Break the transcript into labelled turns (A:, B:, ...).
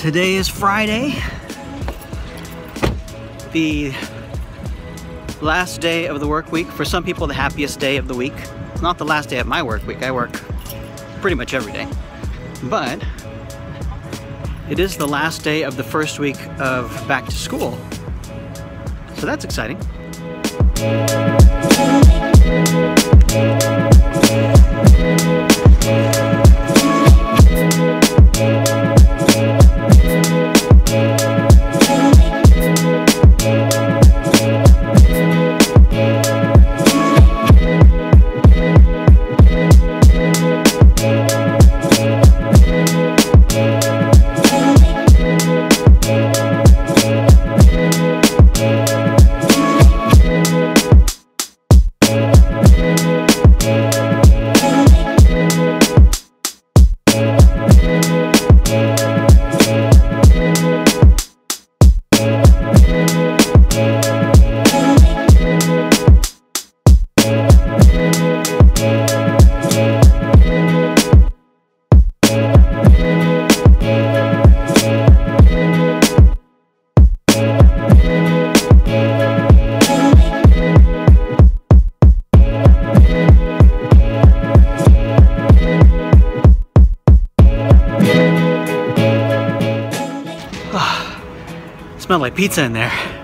A: Today is Friday, the last day of the work week. For some people, the happiest day of the week. Not the last day of my work week. I work pretty much every day. But it is the last day of the first week of back to school. So that's exciting. Smelled like pizza in there.